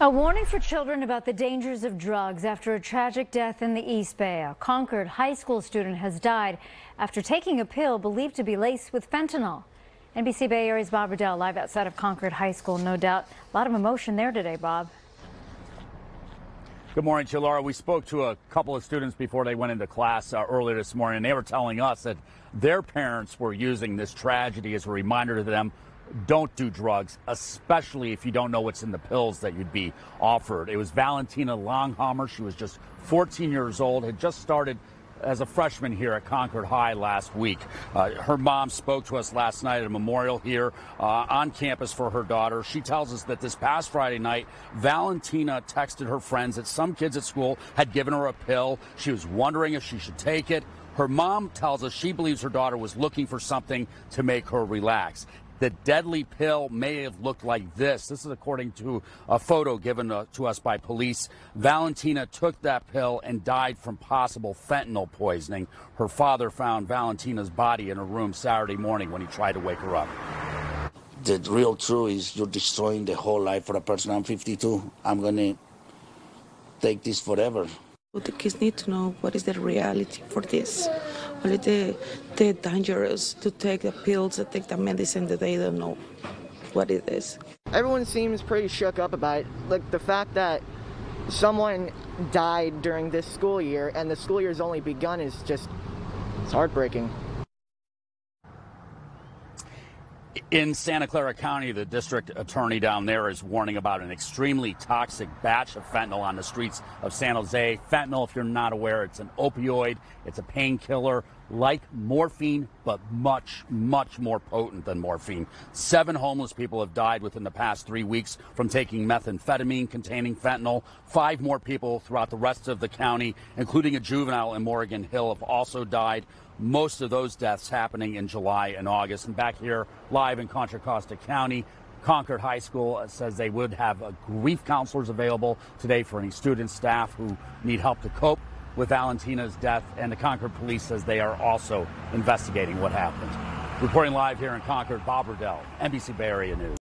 A warning for children about the dangers of drugs after a tragic death in the East Bay. A Concord high school student has died after taking a pill believed to be laced with fentanyl. NBC Bay Area's Bob Redell live outside of Concord High School. No doubt a lot of emotion there today, Bob. Good morning, Laura. We spoke to a couple of students before they went into class uh, earlier this morning, and they were telling us that their parents were using this tragedy as a reminder to them don't do drugs, especially if you don't know what's in the pills that you'd be offered. It was Valentina Longhammer. She was just 14 years old, had just started as a freshman here at Concord High last week. Uh, her mom spoke to us last night at a memorial here uh, on campus for her daughter. She tells us that this past Friday night, Valentina texted her friends that some kids at school had given her a pill. She was wondering if she should take it. Her mom tells us she believes her daughter was looking for something to make her relax. The deadly pill may have looked like this. This is according to a photo given uh, to us by police. Valentina took that pill and died from possible fentanyl poisoning. Her father found Valentina's body in her room Saturday morning when he tried to wake her up. The real truth is you're destroying the whole life for a person. I'm 52. I'm going to take this forever. The kids need to know what is the reality for this. The, the dangerous to take the pills, to take the medicine that they don't know what it is. Everyone seems pretty shook up about it. Like the fact that someone died during this school year and the school year's only begun is just, it's heartbreaking. In Santa Clara County, the district attorney down there is warning about an extremely toxic batch of fentanyl on the streets of San Jose. Fentanyl, if you're not aware, it's an opioid, it's a painkiller like morphine, but much, much more potent than morphine. Seven homeless people have died within the past three weeks from taking methamphetamine containing fentanyl. Five more people throughout the rest of the county, including a juvenile in Morgan Hill, have also died most of those deaths happening in July and August. And back here live in Contra Costa County, Concord High School says they would have grief counselors available today for any students, staff who need help to cope with Valentina's death. And the Concord police says they are also investigating what happened. Reporting live here in Concord, Bob Redell, NBC Bay Area News.